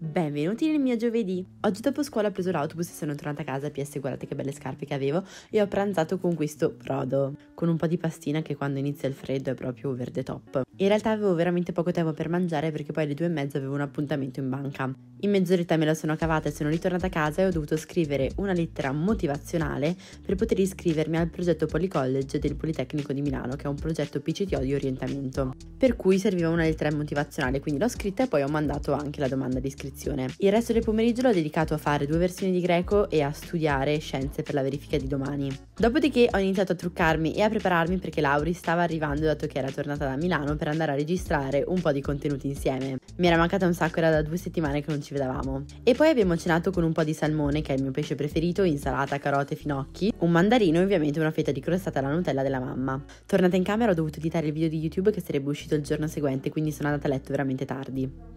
Benvenuti nel mio giovedì! Oggi dopo scuola ho preso l'autobus e sono tornata a casa, PS guardate che belle scarpe che avevo e ho pranzato con questo brodo, con un po' di pastina che quando inizia il freddo è proprio verde top. In realtà avevo veramente poco tempo per mangiare perché poi alle due e mezza avevo un appuntamento in banca. In mezz'oretta me la sono cavata e sono ritornata a casa e ho dovuto scrivere una lettera motivazionale per poter iscrivermi al progetto Polycollege del Politecnico di Milano, che è un progetto PCTO di orientamento. Per cui serviva una lettera motivazionale, quindi l'ho scritta e poi ho mandato anche la domanda di iscrizione. Il resto del pomeriggio l'ho dedicato a fare due versioni di greco e a studiare scienze per la verifica di domani. Dopodiché ho iniziato a truccarmi e a prepararmi perché Lauri stava arrivando dato che era tornata da Milano per andare a registrare un po' di contenuti insieme. Mi era mancata un sacco, era da due settimane che non ci vedevamo. E poi abbiamo cenato con un po' di salmone, che è il mio pesce preferito, insalata, carote, finocchi, un mandarino e ovviamente una fetta di crostata alla Nutella della mamma. Tornata in camera ho dovuto editare il video di YouTube che sarebbe uscito il giorno seguente, quindi sono andata a letto veramente tardi.